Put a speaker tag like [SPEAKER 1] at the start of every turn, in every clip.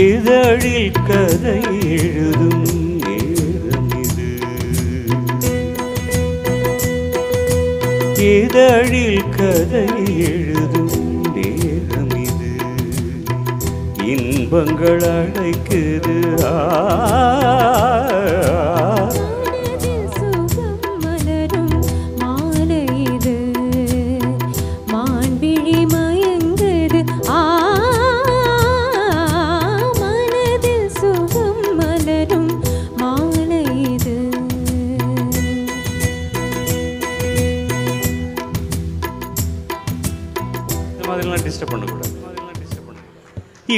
[SPEAKER 1] இதழில் கதை எழுதும் நேரம் இதழில் கதை எழுதும் நேரம் இது. இன்பங்கள் அழைக்குது ஆ மாதிரிலாம் டிஸ்டர்ப் பண்ணக்கூடாது.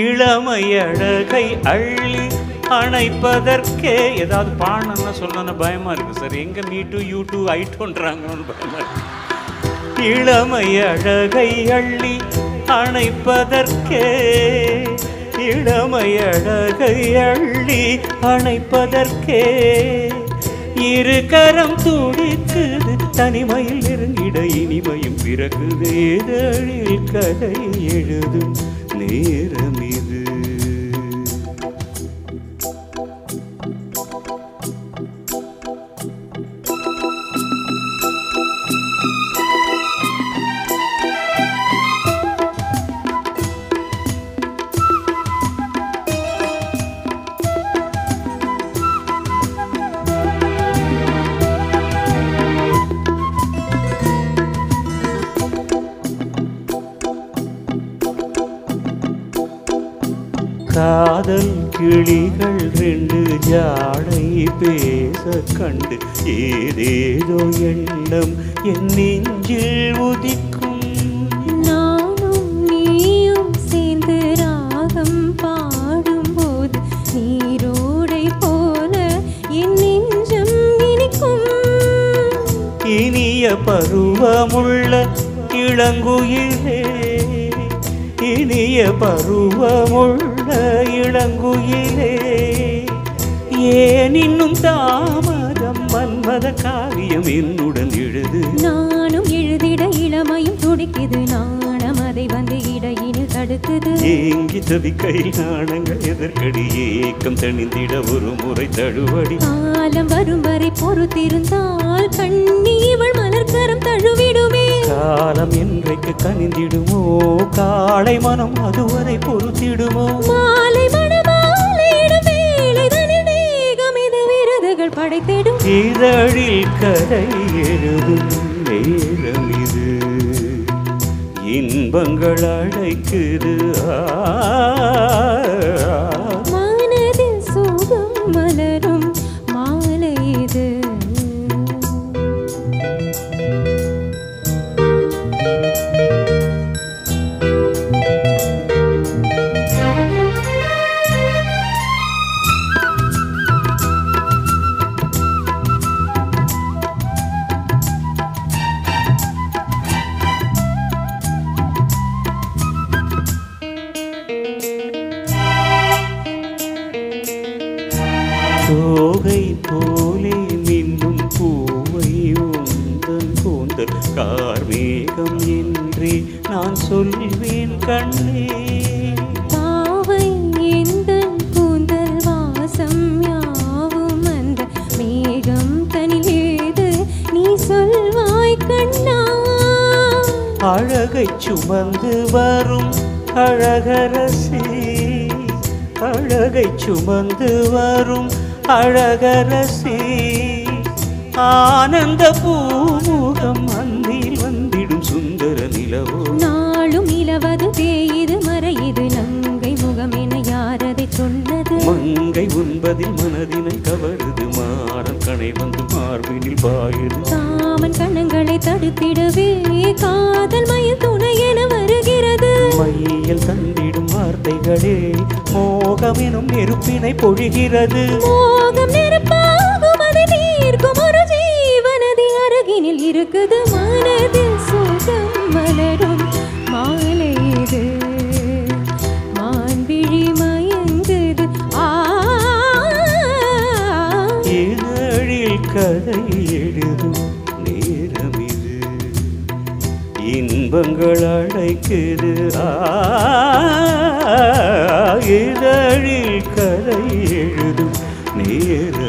[SPEAKER 1] இளமை அழகை அள்ளி அணைப்பதற்கே ஏதாவது பாடணும்னா சொல்லணும்னா பயமா இருக்கு சார் எங்க me too you too I டூன்றாங்கன்னு பயமா இருக்கு இளமை அழகை அள்ளி அணைப்பதற்கே இளமை அழகை அள்ளி அணைப்பதற்கே இரு கரம் துடிக்குது. தனிமையில் நெருங்கிட இனிமையும் பிறகுது இதழில் கதை எழுதும் நேரம் இது காதல் கிளிகள் ரெண்டு ஜாடை பேச கண்டு ஏதேதோ எண்ணம் என் நெஞ்சில் உதிக்கும்.
[SPEAKER 2] நானும் நீயும் சேர்ந்து ராகம் பாடும்போது நீரோடை போல என் நெஞ்சம் இனிக்கும்.
[SPEAKER 1] இனிய பருவமுள்ள இளங்குயிலே இனிய பருவமுள்ள இளங்குயிலே. ஏன் இன்னும் தாமதம்? மன்மத காவியம் என்னுடன் எழுது.
[SPEAKER 2] நானும் எழுதிட இளமையும் துடிக்குது. நாணம் அதை வந்து இடையினில் தடுக்குது.
[SPEAKER 1] ஏங்கி தவிக்கையில் நாணங்கள் எதற்கடி? ஏக்கம் தணிந்திட ஒரு முறை தழுவடி.
[SPEAKER 2] காலம் வரும் வரை பொறுத்திருந்தால் கண்ணி இவள் மலர்கரம் தழுவிடுமே
[SPEAKER 1] காலம் என்றைக்கு கனிந்திடுமோ? காளை மனம் அதுவரை பொறுத்திடுமோ
[SPEAKER 2] மாலை படைத்திடும்.
[SPEAKER 1] இதழில் கதை எழுதும் நேரம் இது. இன்பங்கள் அழைக்குது ஆ. போலே மின்னும் பூவை உந்தன் கூந்தல். கார்மேகம் என்றே நான் சொல்வேன் கண்ணே.
[SPEAKER 2] பாவை எந்தன் கூந்தல் வாசம் யாவும் அந்த மேகம் தனில் ஏது நீ சொல்வாய் கண்ணா.
[SPEAKER 1] அழகை சுமந்து வரும் அழகரசி. அழகை சுமந்து வரும் அழகரசி ஆனந்த பூமுகம் மங்கை உண்பதில் மனதினை கவருது. மாறன் கணை வந்து மார்பினில் பாயுது.
[SPEAKER 2] காமன் கண்ணங்களை தடுத்திடவே காதல் மயில் துணை என வருகிறது.
[SPEAKER 1] மையல் தந்திடும் வார்த்தைகளே மோகமெனும் நெருப்பினை பொழிகிறது.
[SPEAKER 2] மோகம் நெருப்பாகும் அதை நீர்க்கும் ஒரு ஜீவனதி அருகினில் இருக்குது. மனதில் சுகம்
[SPEAKER 1] எழுதும் நேரம் இது இன்ப துன்பங்கள் அழைக்குது இதழில் கதை எழுதும் நேரம்